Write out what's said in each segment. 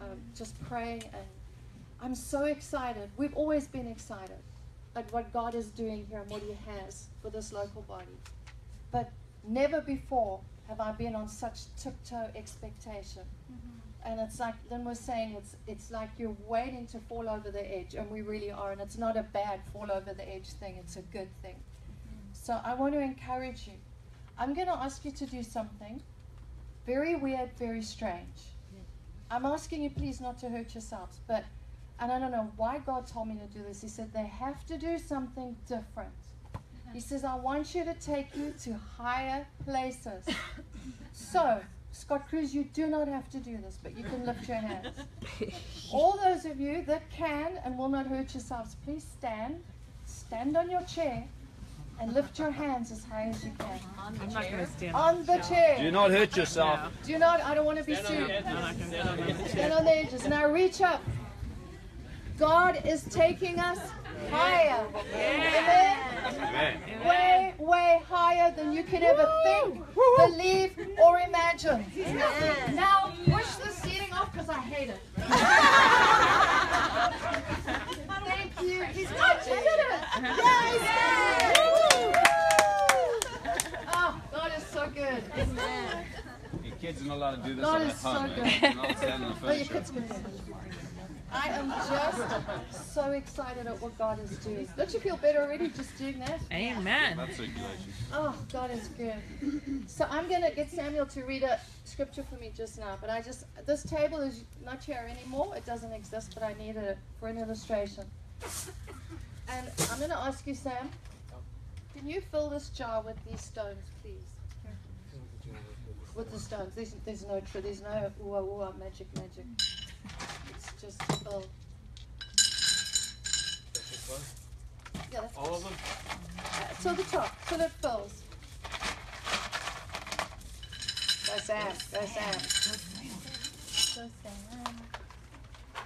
um, just pray. and I'm so excited. We've always been excited at what God is doing here and what He has for this local body. But never before have I been on such tiptoe expectation. And it's like Lynn was saying, it's it's like you're waiting to fall over the edge, and we really are. And it's not a bad fall over the edge thing; it's a good thing. So I want to encourage you. I'm going to ask you to do something very weird, very strange. I'm asking you, please, not to hurt yourselves. But and I don't know why God told me to do this. He said they have to do something different. Mm-hmm. He says, I want you to take you to higher places. So, Scott Cruz, you do not have to do this, but you can lift your hands. All those of you that can and will not hurt yourselves, please stand. Stand on your chair and lift your hands as high as you can. I'm not going to stand On the chair. Do not hurt yourself. Do not, I don't want to be sued. Stand on the edges. Now reach up. God is taking us higher. Amen. Amen. Way, way higher than you can ever think, believe, or imagine. Now push the seating off because I hate it. Thank you. He's not did it. Yes. Oh, God is so good. Your kids are not allowed to do this God on is their home, so man. good. Not stand on the furniture. kids can do it. I am just so excited at what God is doing. Don't you feel better already just doing that? Amen. Blood circulation. Oh, God is good. So I'm going to get Samuel to read a scripture for me just now. But I just, this table is not here anymore. It doesn't exist, but I needed it for an illustration. And I'm going to ask you, Sam, can you fill this jar with these stones, please? With the stones. There's, there's no, tr- there's no ooh, ooh, magic, magic. It's just filled. Yeah, that's All of them? uh, till the top, till it fills. Go Sam, go Sam. Go Sam.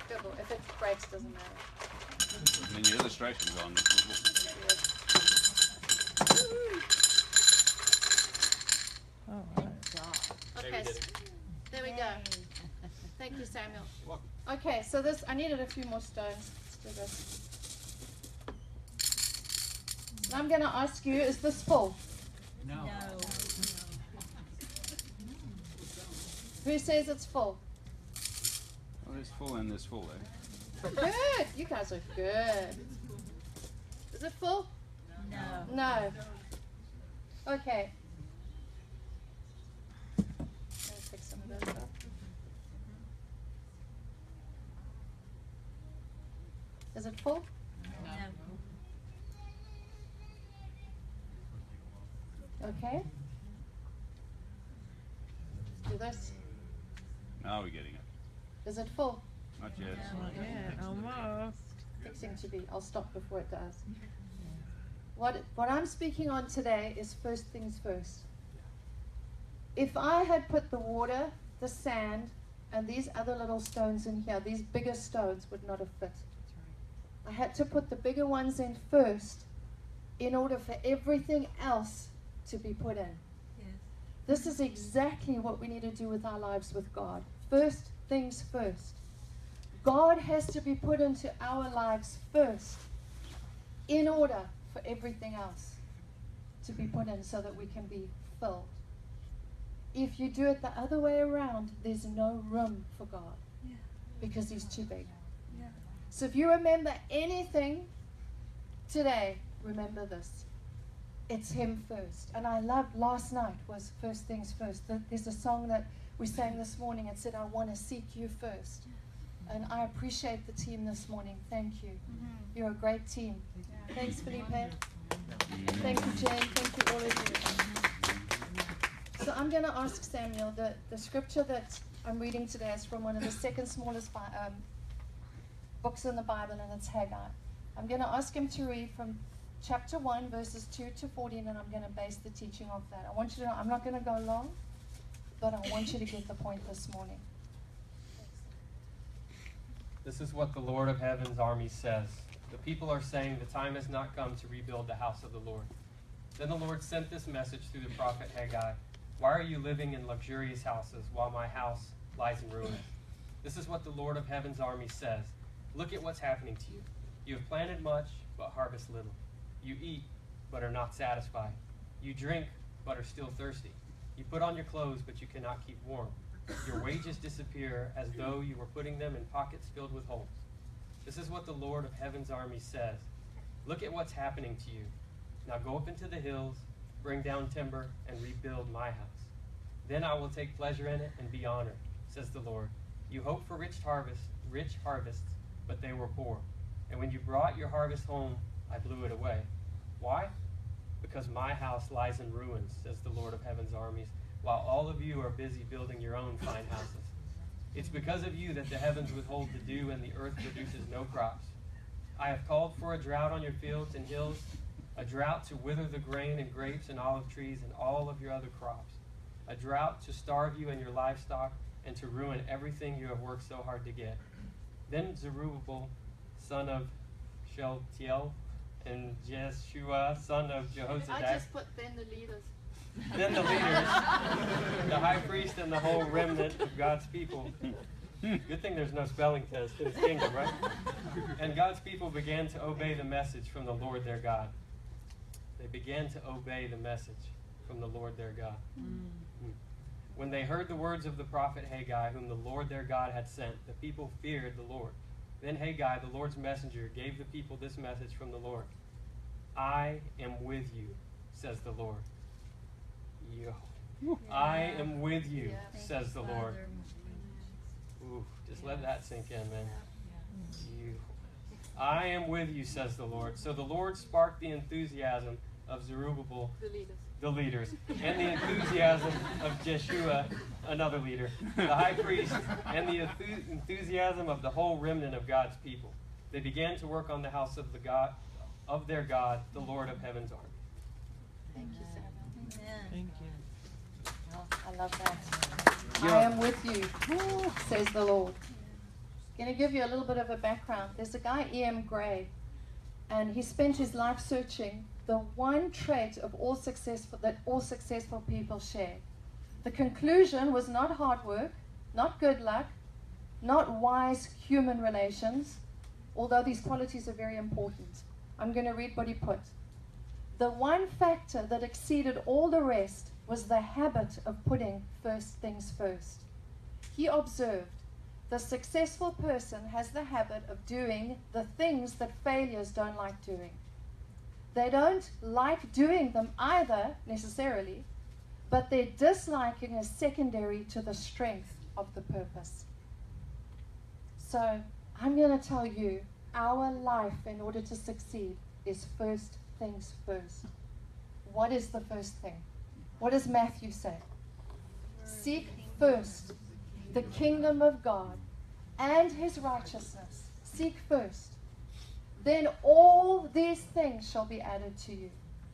Good boy. If it breaks, doesn't matter. And then your illustration's on. Oh, Okay, did s- there we go. Thank you, Samuel. You're welcome. Okay, so this, I needed a few more stones. Let's do this. I'm going to ask you, is this full? No. Who says it's full? Well, there's full and there's full, eh? Good. You guys are good. Is it full? No. No. Okay. Let me pick some of those up. Is it full? Okay. Let's do this. Now we're getting it. Is it full? Not yet. Yeah, almost. fixing to be. I'll stop before it does. What, what I'm speaking on today is first things first. If I had put the water, the sand, and these other little stones in here, these bigger stones would not have fit. I had to put the bigger ones in first in order for everything else to be put in. This is exactly what we need to do with our lives with God. First things first. God has to be put into our lives first in order for everything else to be put in so that we can be filled. If you do it the other way around, there's no room for God because He's too big. So if you remember anything today, remember this. It's Him first. And I loved last night was First Things First. There's a song that we sang this morning. It said, I want to seek you first. And I appreciate the team this morning. Thank you. You're a great team. Thanks, Felipe. Thank you, Jane. Thank you, all of you. So I'm going to ask Samuel, the, the scripture that I'm reading today is from one of the second smallest Bi- um, books in the Bible, and it's Haggai. I'm going to ask him to read from chapter 1, verses 2 to 14, and I'm going to base the teaching off that. I want you to know, I'm not going to go long, but I want you to get the point this morning. This is what the Lord of Heaven's army says. The people are saying the time has not come to rebuild the house of the Lord. Then the Lord sent this message through the prophet Haggai Why are you living in luxurious houses while my house lies in ruins? This is what the Lord of Heaven's army says. Look at what's happening to you. You have planted much, but harvest little. You eat, but are not satisfied. You drink, but are still thirsty. You put on your clothes, but you cannot keep warm. Your wages disappear as though you were putting them in pockets filled with holes. This is what the Lord of Heaven's army says. Look at what's happening to you. Now go up into the hills, bring down timber, and rebuild my house. Then I will take pleasure in it and be honored, says the Lord. You hope for rich harvest, rich harvests, but they were poor. And when you brought your harvest home, I blew it away. Why? Because my house lies in ruins, says the Lord of heaven's armies, while all of you are busy building your own fine houses. It's because of you that the heavens withhold the dew and the earth produces no crops. I have called for a drought on your fields and hills, a drought to wither the grain and grapes and olive trees and all of your other crops, a drought to starve you and your livestock and to ruin everything you have worked so hard to get. Then Zerubbabel, son of Shealtiel, and Jeshua, son of I just put then the leaders. then the leaders, the high priest, and the whole remnant of God's people. Good thing there's no spelling test in his kingdom, right? And God's people began to obey the message from the Lord their God. They began to obey the message from the Lord their God. Hmm. When they heard the words of the prophet Haggai, whom the Lord their God had sent, the people feared the Lord. Then Haggai, the Lord's messenger, gave the people this message from the Lord I am with you, says the Lord. Yo. I am with you, Yeah. says the Lord. Ooh, just let that sink in, man. You. I am with you, says the Lord. So the Lord sparked the enthusiasm of Zerubbabel, The leaders. The leaders, and the enthusiasm of Jeshua, another leader, the high priest, and the enthusiasm of the whole remnant of God's people. They began to work on the house of the God of their God, the Lord of heaven's army. Thank you, Samuel. Thank you. Oh, I love that. I am with you, says the Lord. Going to give you a little bit of a background. There's a guy, E.N. Gray, and he spent his life searching the one trait of all successful that all successful people share. The conclusion was not hard work, not good luck, not wise human relations, although these qualities are very important. I'm going to read what he put. The one factor that exceeded all the rest was the habit of putting first things first. He observed the successful person has the habit of doing the things that failures don't like doing. They don't like doing them either necessarily, but their disliking is secondary to the strength of the purpose. So I'm going to tell you our life, in order to succeed, is first things first. What is the first thing? What does Matthew say? Seek first the kingdom of God and his righteousness. Seek first. Then all these things shall be added to you.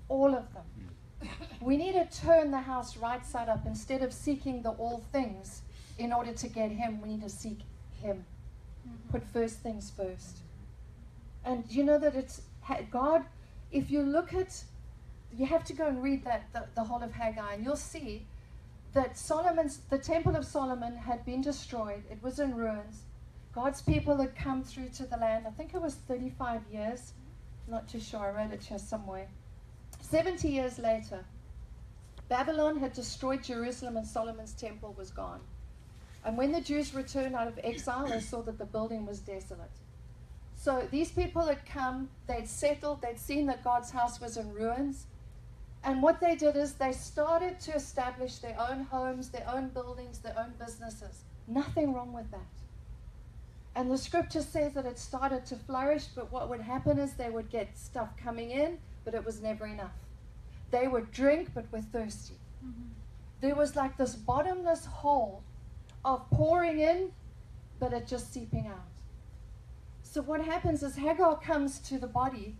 All of them. Mm. We need to turn the house right side up. Instead of seeking the all things in order to get him, we need to seek him. Mm-hmm. Put first things first. And you know that it's God, if you look at, you have to go and read that, the, the whole of Haggai, and you'll see that Solomon's, the temple of Solomon had been destroyed. It was in ruins. God's people had come through to the land. I think it was 35 years. Not too sure. I read it here somewhere. 70 years later, Babylon had destroyed Jerusalem and Solomon's temple was gone. And when the Jews returned out of exile, they saw that the building was desolate. So these people had come, they'd settled, they'd seen that God's house was in ruins. And what they did is they started to establish their own homes, their own buildings, their own businesses. Nothing wrong with that. And the scripture says that it started to flourish, but what would happen is they would get stuff coming in, but it was never enough. They would drink, but were thirsty. Mm-hmm. There was like this bottomless hole of pouring in, but it just seeping out. So what happens is Haggai comes to the body,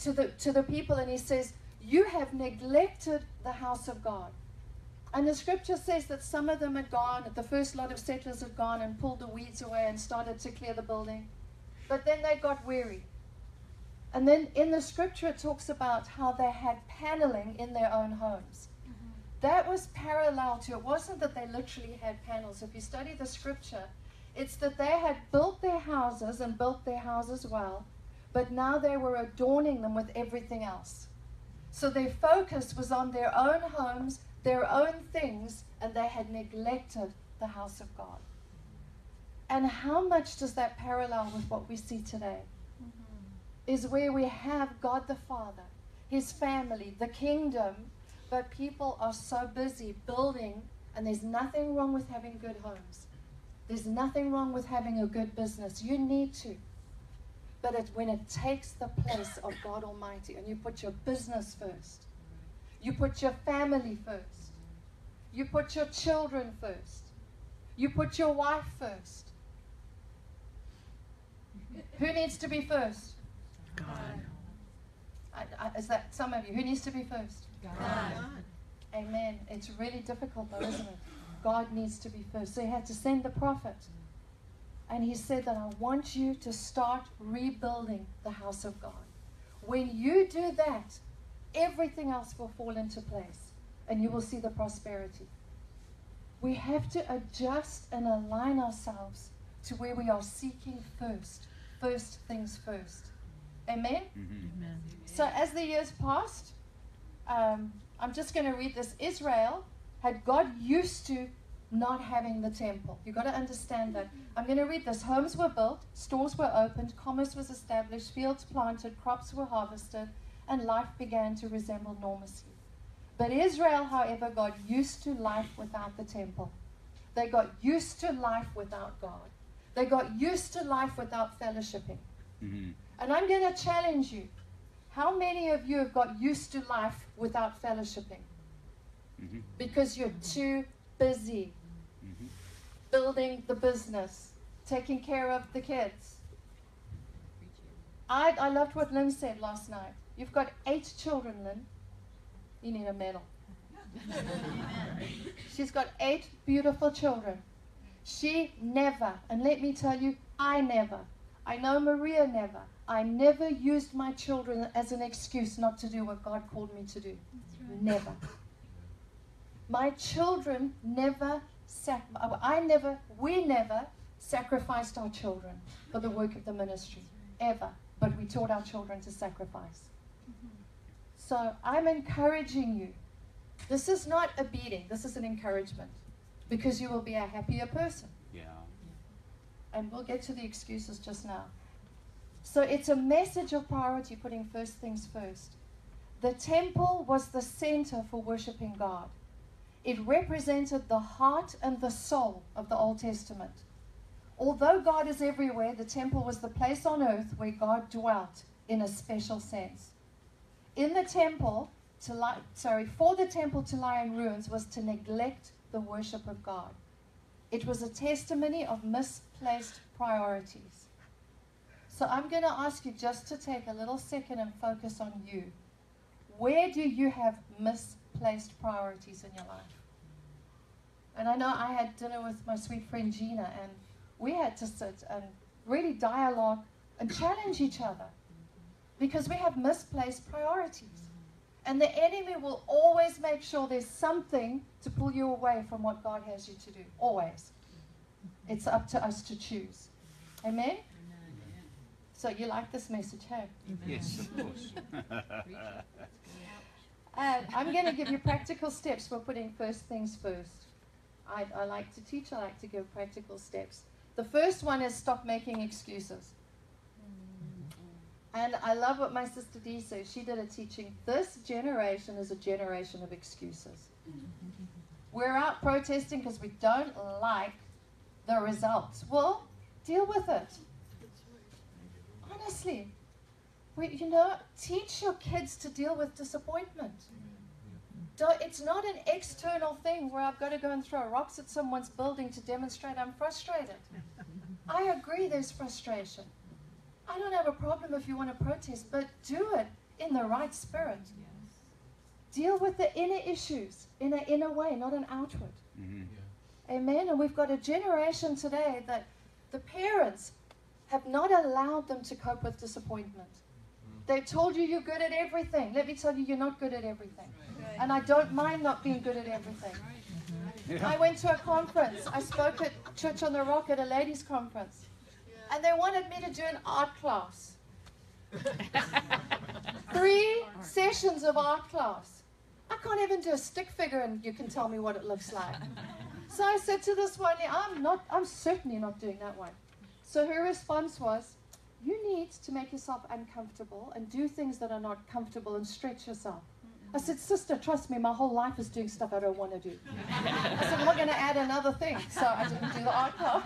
to the to the people, and he says, You have neglected the house of God. And the scripture says that some of them had gone, the first lot of settlers had gone and pulled the weeds away and started to clear the building. But then they got weary. And then in the scripture, it talks about how they had paneling in their own homes. Mm-hmm. That was parallel to, it wasn't that they literally had panels. If you study the scripture, It's that they had built their houses and built their houses well, but now they were adorning them with everything else. So their focus was on their own homes, their own things, and they had neglected the house of God. And how much does that parallel with what we see today? Mm-hmm. Is where we have God the Father, His family, the kingdom, but people are so busy building, and there's nothing wrong with having good homes. There's nothing wrong with having a good business. You need to. But it, when it takes the place of God Almighty and you put your business first, you put your family first, you put your children first, you put your wife first. Who needs to be first? God. I, I, is that some of you? Who needs to be first? God. Amen. It's really difficult though, isn't it? God needs to be first. So he had to send the prophet. And he said that I want you to start rebuilding the house of God. When you do that, everything else will fall into place and you will see the prosperity. We have to adjust and align ourselves to where we are seeking first. First things first. Amen? Mhm. Amen. So as the years passed, um, I'm just going to read this. Israel had got used to not having the temple. You've got to understand that. I'm going to read this. Homes were built, stores were opened, commerce was established, fields planted, crops were harvested, and life began to resemble normalcy. But Israel, however, got used to life without the temple. They got used to life without God. They got used to life without fellowshipping. Mhm. And I'm going to challenge you. How many of you have got used to life without fellowshipping? Mhm. Because you're too busy Mhm. building the business, taking care of the kids. I, I loved what Lynn said last night. You've got eight children, Lynn. You need a medal. She's got eight beautiful children. She never, and let me tell you, I never, I know Maria never, I never used my children as an excuse not to do what God called me to do. Never. My children never, sac- I never, we never sacrificed our children for the work of the ministry, ever. But we taught our children to sacrifice. Mm-hmm. So I'm encouraging you. This is not a beating, this is an encouragement because you will be a happier person. Yeah. And we'll get to the excuses just now. So it's a message of priority, putting first things first. The temple was the center for worshiping God. It represented the heart and the soul of the Old Testament. Although God is everywhere, the temple was the place on earth where God dwelt in a special sense. In the temple, to lie, sorry, for the temple to lie in ruins was to neglect the worship of God. It was a testimony of misplaced priorities. So I'm going to ask you just to take a little second and focus on you. Where do you have misplaced priorities in your life? And I know I had dinner with my sweet friend Gina, and we had to sit and really dialogue and challenge each other because we have misplaced priorities. And the enemy will always make sure there's something to pull you away from what God has you to do. Always. It's up to us to choose. Amen? So you like this message, hey? Yes, of course. And uh, I'm going to give you practical steps for putting first things first. I, I like to teach, I like to give practical steps. The first one is stop making excuses. And I love what my sister Dee says. She did a teaching. This generation is a generation of excuses. We're out protesting because we don't like the results. Well, deal with it. Honestly, we, you know, teach your kids to deal with disappointment. Don't, it's not an external thing where I've got to go and throw rocks at someone's building to demonstrate I'm frustrated. I agree there's frustration. I don't have a problem if you want to protest, but do it in the right spirit. Deal with the inner issues in an inner way, not an outward. Mhm. Amen. And we've got a generation today that the parents have not allowed them to cope with disappointment. They've told you you're good at everything. Let me tell you, you're not good at everything. And I don't mind not being good at everything. Yeah. I went to a conference. I spoke at Church on the Rock at a ladies' conference. And they wanted me to do an art class. Three sessions of art class. I can't even do a stick figure and you can tell me what it looks like. So I said to this one, I'm not I'm certainly not doing that one. So her response was, You need to make yourself uncomfortable and do things that are not comfortable and stretch yourself. I said, Sister, trust me, my whole life is doing stuff I don't want to do. I said, I'm not going to add another thing. So I didn't do the art class.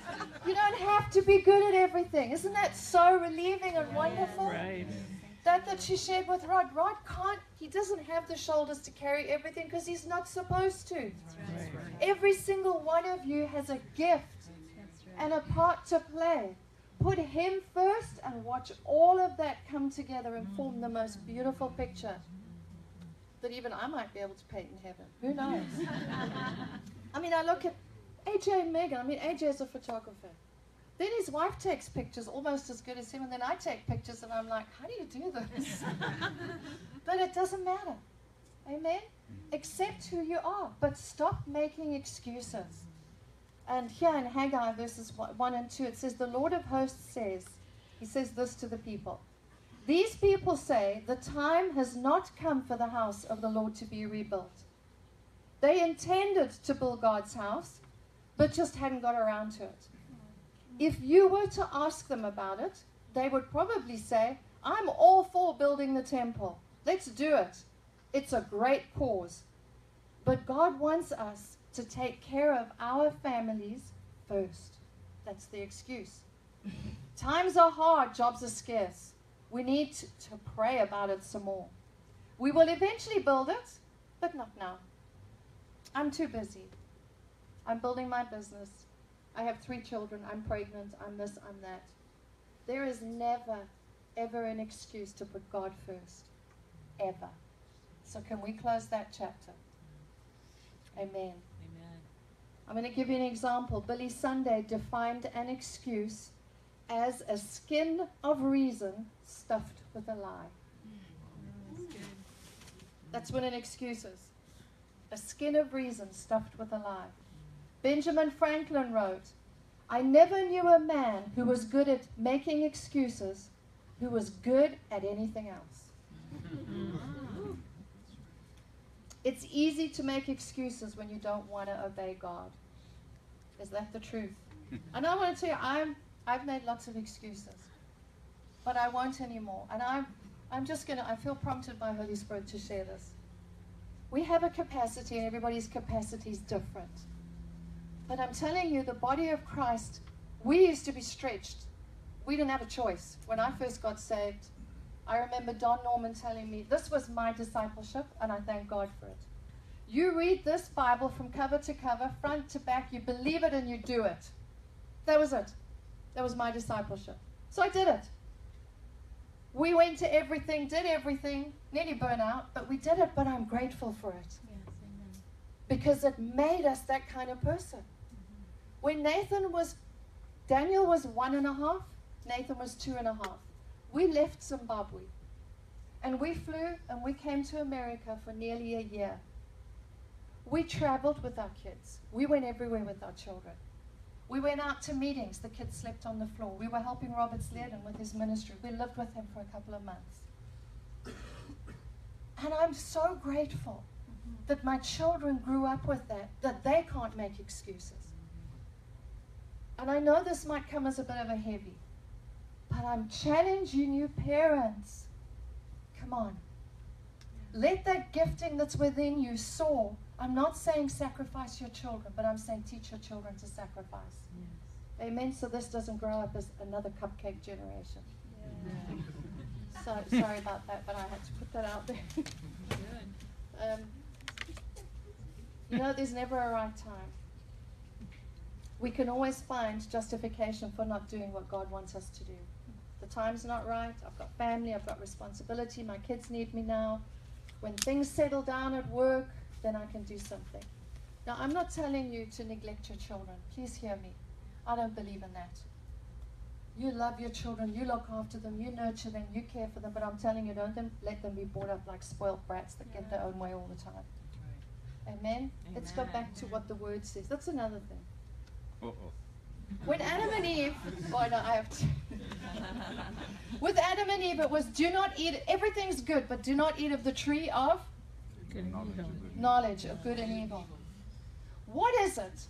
you don't have to be good at everything. Isn't that so relieving and wonderful? Right. That that she shared with Rod. Rod can't, he doesn't have the shoulders to carry everything because he's not supposed to. Right. Every single one of you has a gift and a part to play. Put him first and watch all of that come together and form the most beautiful picture that even I might be able to paint in heaven. Who knows? I mean, I look at AJ and Megan. I mean, AJ is a photographer. Then his wife takes pictures almost as good as him, and then I take pictures, and I'm like, how do you do this? but it doesn't matter. Amen? Mm-hmm. Accept who you are, but stop making excuses. And here in Haggai verses 1 and 2, it says, The Lord of hosts says, He says this to the people These people say, The time has not come for the house of the Lord to be rebuilt. They intended to build God's house, but just hadn't got around to it. If you were to ask them about it, they would probably say, I'm all for building the temple. Let's do it. It's a great cause. But God wants us to take care of our families first. That's the excuse. Times are hard, jobs are scarce. We need to, to pray about it some more. We will eventually build it, but not now. I'm too busy. I'm building my business. I have three children. I'm pregnant. I'm this, I'm that. There is never, ever an excuse to put God first. Ever. So, can we close that chapter? Amen. Amen. I'm going to give you an example. Billy Sunday defined an excuse as a skin of reason stuffed with a lie. That's what an excuse is a skin of reason stuffed with a lie. Benjamin Franklin wrote, I never knew a man who was good at making excuses who was good at anything else. It's easy to make excuses when you don't want to obey God. Is that the truth? And I want to tell you, I'm, I've made lots of excuses, but I won't anymore. And I'm, I'm just going to, I feel prompted by Holy Spirit to share this. We have a capacity, and everybody's capacity is different. But I'm telling you, the body of Christ, we used to be stretched. We didn't have a choice. When I first got saved, I remember Don Norman telling me this was my discipleship, and I thank God for it. You read this Bible from cover to cover, front to back, you believe it and you do it. That was it. That was my discipleship. So I did it. We went to everything, did everything, nearly burn out, but we did it, but I'm grateful for it. Because it made us that kind of person. When Nathan was, Daniel was one and a half, Nathan was two and a half. We left Zimbabwe and we flew and we came to America for nearly a year. We traveled with our kids. We went everywhere with our children. We went out to meetings. The kids slept on the floor. We were helping Robert Sledden with his ministry. We lived with him for a couple of months. And I'm so grateful mm-hmm. that my children grew up with that, that they can't make excuses. And I know this might come as a bit of a heavy, but I'm challenging you, parents. Come on. Let that gifting that's within you soar. I'm not saying sacrifice your children, but I'm saying teach your children to sacrifice. Amen. So this doesn't grow up as another cupcake generation. So sorry about that, but I had to put that out there. um, you know, there's never a right time. We can always find justification for not doing what God wants us to do. The time's not right. I've got family. I've got responsibility. My kids need me now. When things settle down at work, then I can do something. Now, I'm not telling you to neglect your children. Please hear me. I don't believe in that. You love your children, you look after them, you nurture them, you care for them, but I'm telling you, don't let them be brought up like spoiled brats that get their own way all the time. Amen? Let's go back to what the word says. That's another thing. When Adam and Eve, oh no, I have to. With Adam and Eve, it was do not eat, everything's good, but do not eat of the tree of Knowledge of knowledge of good and evil. What is it?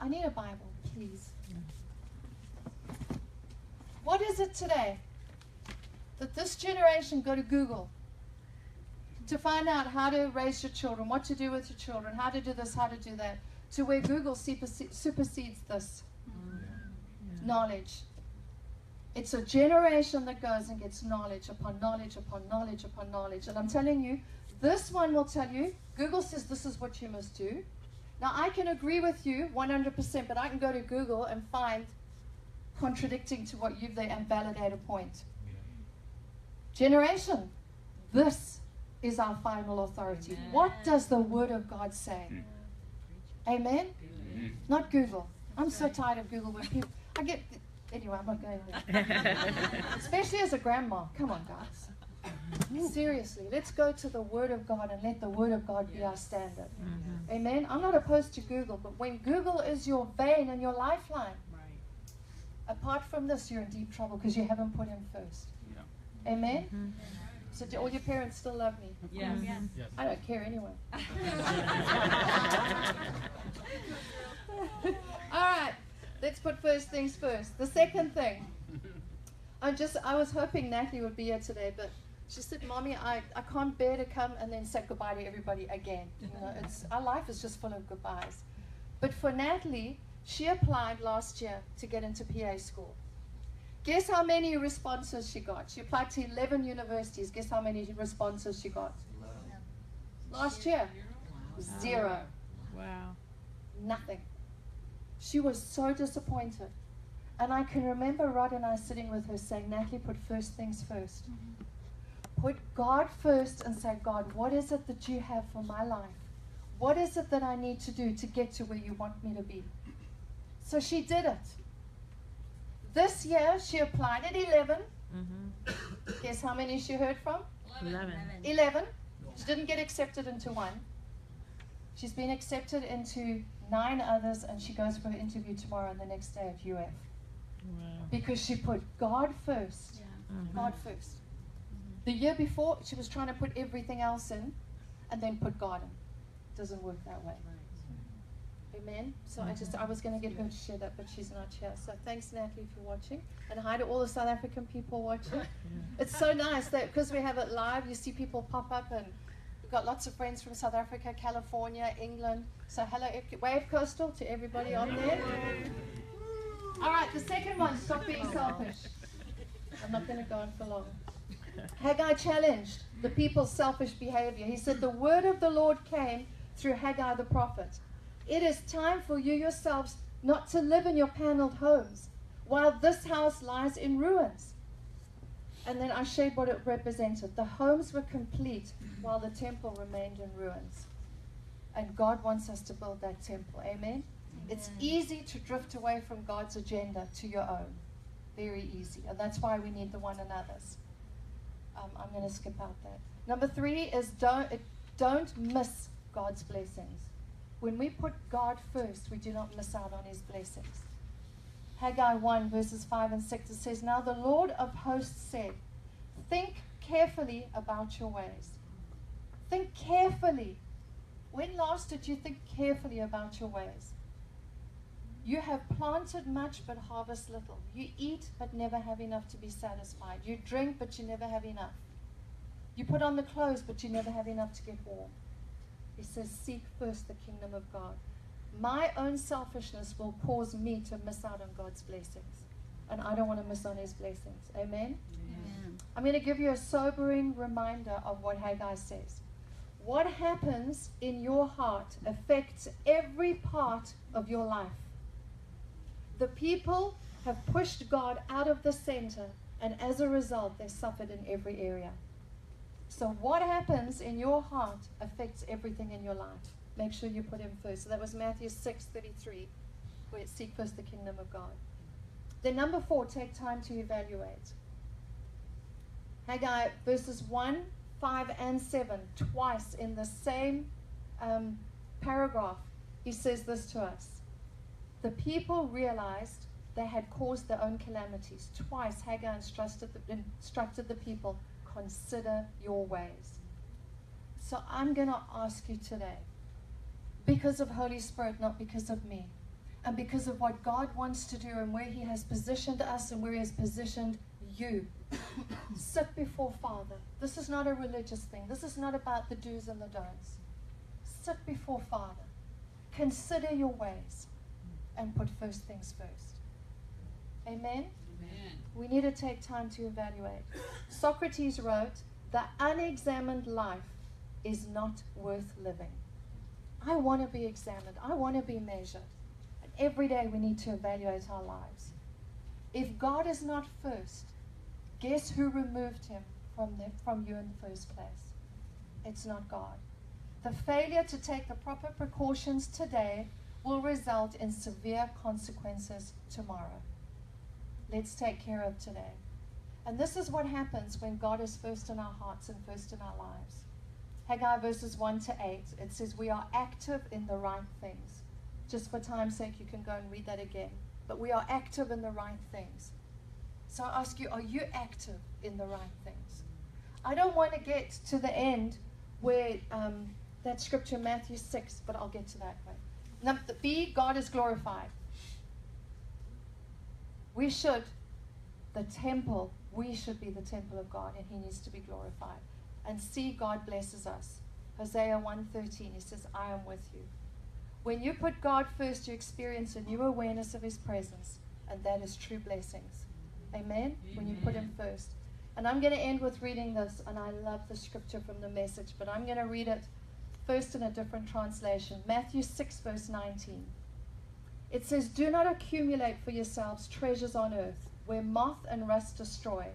I need a Bible, please. What is it today that this generation go to Google to find out how to raise your children, what to do with your children, how to do this, how to do that, to where Google superse- supersedes this knowledge? It's a generation that goes and gets knowledge upon knowledge upon knowledge upon knowledge. And I'm telling you, this one will tell you, Google says this is what you must do. Now, I can agree with you 100%, but I can go to Google and find contradicting to what you've there and validate a point. Generation, this is our final authority. What does the Word of God say? Mm. Amen? Mhm. Not Google. I'm so tired of Google when people. I get. Anyway, I'm not going there. Especially as a grandma. Come on, guys. Seriously, let's go to the Word of God and let the Word of God be our standard. Amen. I'm not opposed to Google, but when Google is your vein and your lifeline, apart from this, you're in deep trouble because you haven't put Him first. Yeah. Amen. So do all your parents still love me? Yes. I don't care anyway. All right, let's put first things first. The second thing, I'm just, I was hoping Natalie would be here today, but she said, Mommy, I, I can't bear to come and then say goodbye to everybody again. You know, it's, our life is just full of goodbyes. But for Natalie, she applied last year to get into PA school. Guess how many responses she got? She applied to 11 universities. Guess how many responses she got? Last year? Zero. Wow. Nothing. She was so disappointed. And I can remember Rod and I sitting with her saying, Natalie, put first things 1st mm-hmm. Put God first and say, God, what is it that you have for my life? What is it that I need to do to get to where you want me to be? So she did it. This year, she applied at 11. Mm-hmm. Guess how many she heard from? Eleven. 11. She didn't get accepted into one. She's been accepted into nine others, and she goes for an interview tomorrow and the next day at UF Wow. because she put God first. Mhm. God first. The year before, she was trying to put everything else in and then put God in. Doesn't work that way. Amen. So I just mm-hmm. I was going to get her to share that, but she's not here. So thanks, Natalie, for watching, and hi to all the South African people watching. It's so nice that because we have it live, you see people pop up, and we've got lots of friends from South Africa, California, England. So hello, wave coastal to everybody on there. All right, the second one, stop being selfish. I'm not going to go on for long. Haggai challenged the people's selfish behavior. He said, The word of the Lord came through Haggai the prophet. It is time for you yourselves not to live in your paneled homes while this house lies in ruins. And then I shared what it represented. The homes were complete while the temple remained in ruins. And God wants us to build that temple. Amen? It's easy to drift away from God's agenda to your own. Very easy. And that's why we need the one another's. Um, I'm going to skip out that. Number three is don't, don't miss God's blessings. When we put God first, we do not miss out on his blessings. Haggai 1, verses 5 and 6, it says, Now the Lord of hosts said, Think carefully about your ways. Think carefully. When last did you think carefully about your ways? You have planted much but harvest little. You eat but never have enough to be satisfied. You drink but you never have enough. You put on the clothes but you never have enough to get warm. He says, Seek first the kingdom of God. My own selfishness will cause me to miss out on God's blessings. And I don't want to miss on his blessings. Amen? I'm going to give you a sobering reminder of what Haggai says. What happens in your heart affects every part of your life. The people have pushed God out of the center, and as a result, they suffered in every area. So, what happens in your heart affects everything in your life. Make sure you put Him first. So, that was Matthew 6 33, where it seek first the kingdom of God. Then, number four, take time to evaluate. Haggai verses 1, 5, and 7, twice in the same um, paragraph, he says this to us The people realized they had caused their own calamities. Twice Haggai instructed the, instructed the people consider your ways. So I'm going to ask you today, because of Holy Spirit, not because of me, and because of what God wants to do and where He has positioned us and where He has positioned you. Sit before Father. This is not a religious thing. This is not about the do's and the don'ts. Sit before Father. Consider your ways and put first things first. Amen? We need to take time to evaluate. Socrates wrote, The unexamined life is not worth living. I want to be examined, I want to be measured. And every day we need to evaluate our lives. If God is not first, guess who removed him from, the, from you in the first place? It's not God. The failure to take the proper precautions today will result in severe consequences tomorrow. Let's take care of today. And this is what happens when God is first in our hearts and first in our lives. Haggai verses 1 to 8, it says, We are active in the right things. Just for time's sake, you can go and read that again. But we are active in the right things. So I ask you, are you active in the right things? I don't want to get to the end where um, that scripture, Matthew 6, but I'll get to that. Number B, God is glorified. We should, the temple, we should be the temple of God, and He needs to be glorified and see God blesses us. Hosea 1:13 he says, "I am with you." When you put God first, you experience a new awareness of his presence, and that is true blessings. Amen? Amen. When you put him first. And I'm going to end with reading this, and I love the scripture from the message, but I'm going to read it first in a different translation. Matthew 6, verse 19. It says, Do not accumulate for yourselves treasures on earth, where moth and rust destroy,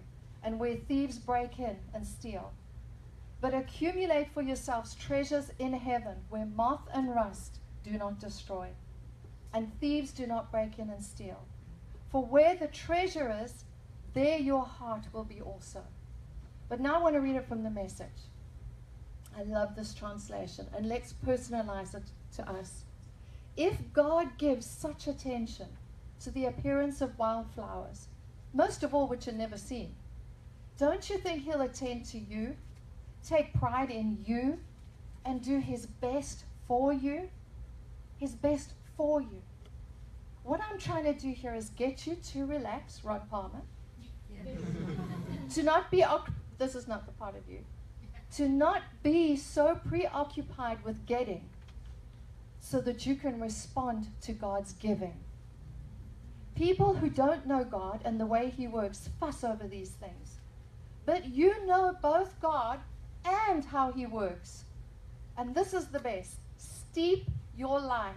and where thieves break in and steal but accumulate for yourselves treasures in heaven where moth and rust do not destroy, and thieves do not break in and steal. For where the treasure is, there your heart will be also. But now I want to read it from the message. I love this translation, and let's personalize it to us. If God gives such attention to the appearance of wildflowers, most of all which are never seen, don't you think He'll attend to you take pride in you and do his best for you, his best for you. What I'm trying to do here is get you to relax, Rod Palmer. to not be, this is not the part of you, to not be so preoccupied with getting so that you can respond to God's giving. People who don't know God and the way He works fuss over these things. But you know both God and how He works. And this is the best steep your life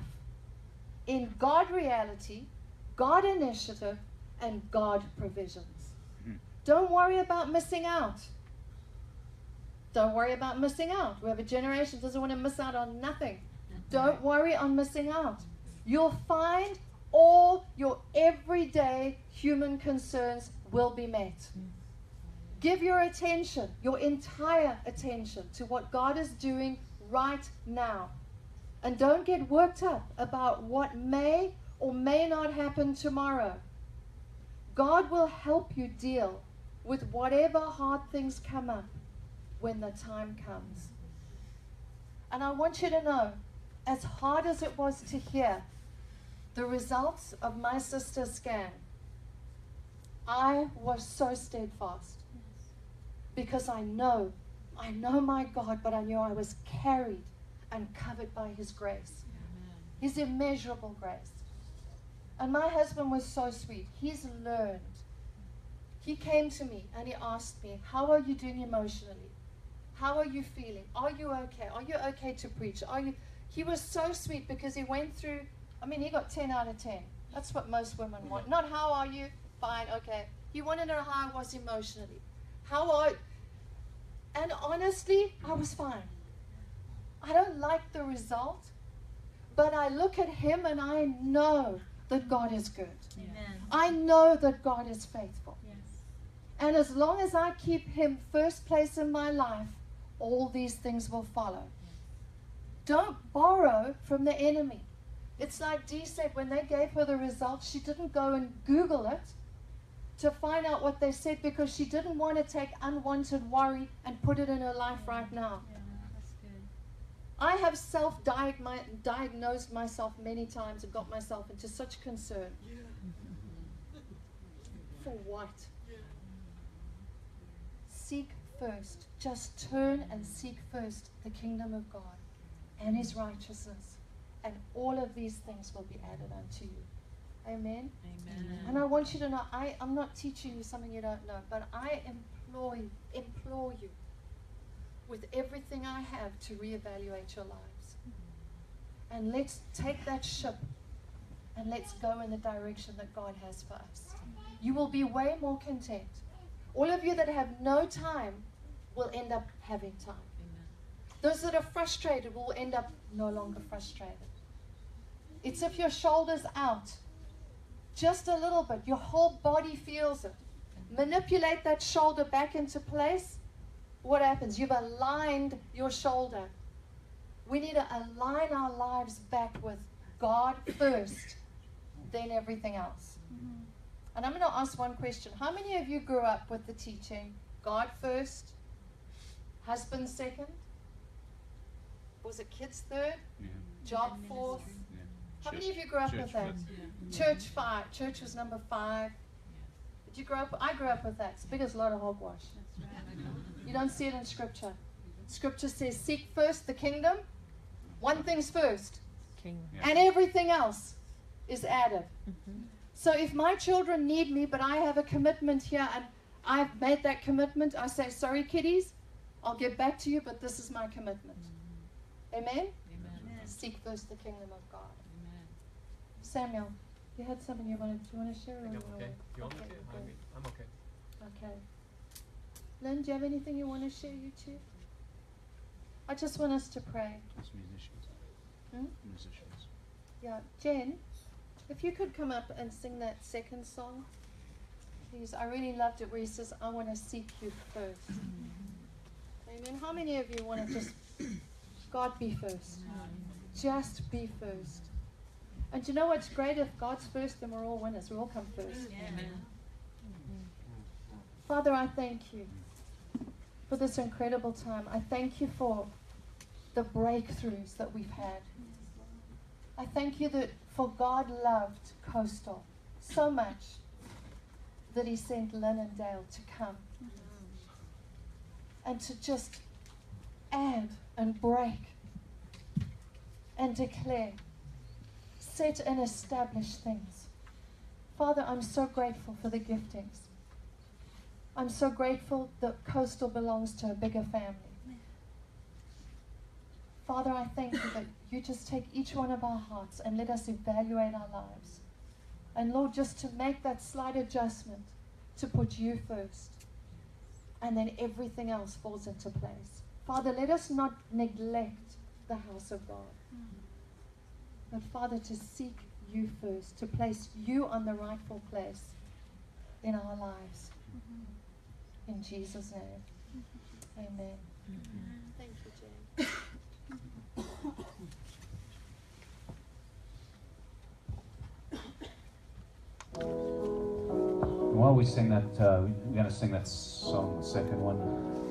in God reality, God initiative, and God provisions. Mm-hmm. Don't worry about missing out. Don't worry about missing out. We have a generation that doesn't want to miss out on nothing. Don't worry on missing out. You'll find all your everyday human concerns will be met. Give your attention, your entire attention, to what God is doing right now. And don't get worked up about what may or may not happen tomorrow. God will help you deal with whatever hard things come up when the time comes. And I want you to know, as hard as it was to hear the results of my sister's scan, I was so steadfast because I know, I know my God, but I knew I was carried and covered by His grace, Amen. His immeasurable grace. And my husband was so sweet. He's learned. He came to me and he asked me, How are you doing emotionally? How are you feeling? Are you okay? Are you okay to preach? Are you he was so sweet because he went through I mean he got 10 out of 10. That's what most women want. Not how are you? Fine, okay. He wanted to know how I was emotionally. How are and honestly, I was fine. I don't like the result, but I look at him and I know that God is good. Amen. I know that God is faithful. Yes. And as long as I keep him first place in my life, all these things will follow. Don't borrow from the enemy. It's like Dee said when they gave her the results, she didn't go and Google it to find out what they said because she didn't want to take unwanted worry and put it in her life right now. Yeah, that's good. I have self diagnosed myself many times and got myself into such concern. For what? Seek first. Just turn and seek first the kingdom of God and his righteousness, and all of these things will be added unto you. Amen. Amen. And I want you to know, I, I'm not teaching you something you don't know, but I implore implore you with everything I have to reevaluate your lives. And let's take that ship and let's go in the direction that God has for us. You will be way more content. All of you that have no time will end up having time. Those that are frustrated will end up no longer frustrated. It's if your shoulder's out just a little bit, your whole body feels it. Manipulate that shoulder back into place. What happens? You've aligned your shoulder. We need to align our lives back with God first, then everything else. Mm-hmm. And I'm going to ask one question. How many of you grew up with the teaching God first, husband second? Was it kids third? Yeah. Job fourth? Yeah. How many of you grew up with that? first. Church five. Church was number five. Did you grow up? I grew up with that. It's big as a lot of hogwash. You don't see it in scripture. Scripture says, seek first the kingdom. One thing's first. Kingdom. Yeah. And everything else is added. Mm-hmm. So if my children need me, but I have a commitment here and I've made that commitment, I say, sorry, kiddies, I'll get back to you, but this is my commitment. Amen? Amen. Seek first the kingdom of God. Amen. Samuel, you had something you wanted, do you want to share? Or I you know, wanna okay. wait? If you want me Okay, to, good. I mean, I'm okay. Okay. Lynn, do you have anything you want to share, you two? I just want us to pray. It's musicians. Hmm? Musicians. Yeah, Jen, if you could come up and sing that second song, please. I really loved it where he says, I want to seek you first. Amen. How many of you want to just, God be first? Just be first. And you know what's great? If God's first, then we're all winners. We all come first. Father, I thank you for this incredible time. I thank you for the breakthroughs that we've had. I thank you that for God loved Coastal so much that he sent Lynn and Dale to come and to just add and break and declare, set and establish things. Father, I'm so grateful for the giftings. I'm so grateful that Coastal belongs to a bigger family. Father, I thank you that you just take each one of our hearts and let us evaluate our lives. And Lord, just to make that slight adjustment to put you first. And then everything else falls into place. Father, let us not neglect the house of God. But Father, to seek you first, to place you on the rightful place in our lives. In Jesus' name. Amen. Thank you, Jane. While we sing that, uh, we're going to sing that song, the second one.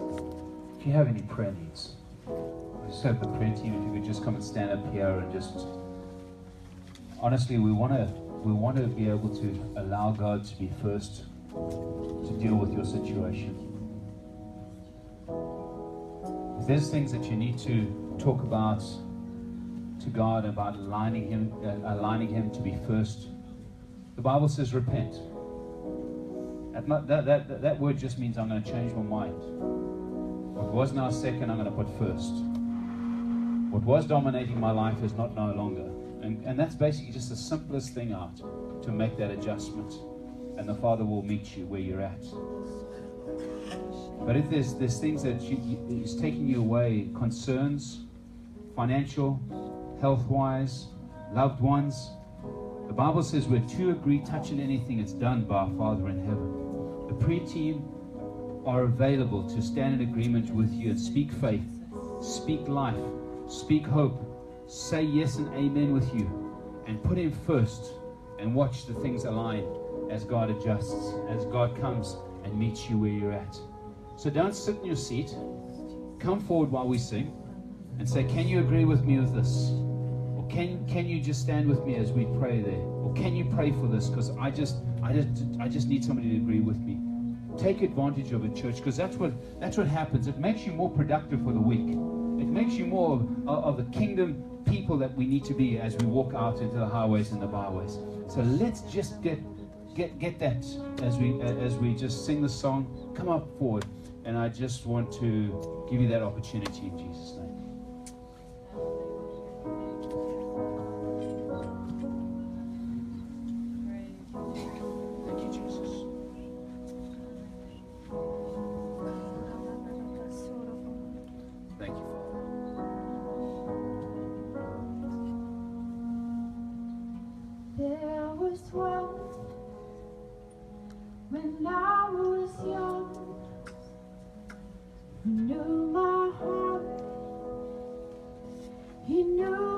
If you have any prayer needs, I just the prayer team. If you could just come and stand up here and just, honestly, we want to, we want to be able to allow God to be first to deal with your situation. If there's things that you need to talk about to God about aligning Him, uh, aligning Him to be first, the Bible says repent. That, that, that, that word just means I'm going to change my mind. What was now second, I'm going to put first. What was dominating my life is not no longer. And, and that's basically just the simplest thing out to make that adjustment. And the Father will meet you where you're at. But if there's, there's things that you, you, is taking you away, concerns, financial, health wise, loved ones, the Bible says where two agree touching anything, it's done by our Father in heaven. The prayer team are available to stand in agreement with you and speak faith, speak life, speak hope, say yes and amen with you, and put Him first and watch the things align as God adjusts, as God comes and meets you where you're at. So don't sit in your seat. Come forward while we sing and say, Can you agree with me with this? Or can, can you just stand with me as we pray there? Or can you pray for this? Because I just, I, just, I just need somebody to agree with me. Take advantage of it, church, because that's what, that's what happens. It makes you more productive for the week. It makes you more of, of the kingdom people that we need to be as we walk out into the highways and the byways. So let's just get get get that as we as we just sing the song. Come up forward, and I just want to give you that opportunity in Jesus' name. He knew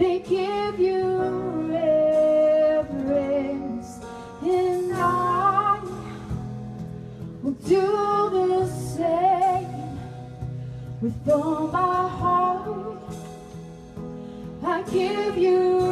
They give you reverence, and I will do the same with all my heart. I give you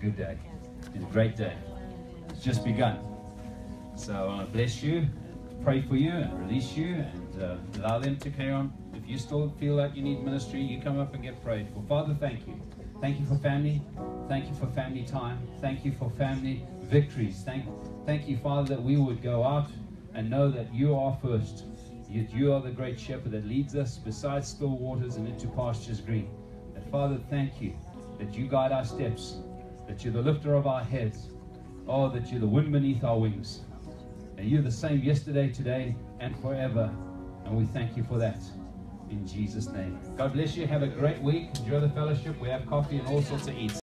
good day. It's been a great day. It's just begun. So I want to bless you, pray for you, and release you, and uh, allow them to carry on. If you still feel like you need ministry, you come up and get prayed for. Father, thank you. Thank you for family. Thank you for family time. Thank you for family victories. Thank, thank you, Father, that we would go out and know that you are first. Yet you are the great shepherd that leads us beside still waters and into pastures green. And Father, thank you that you guide our steps, that you're the lifter of our heads, oh, that you're the wind beneath our wings. And you're the same yesterday, today, and forever. And we thank you for that. In Jesus' name. God bless you. Have a great week. Enjoy the fellowship. We have coffee and all sorts of eats.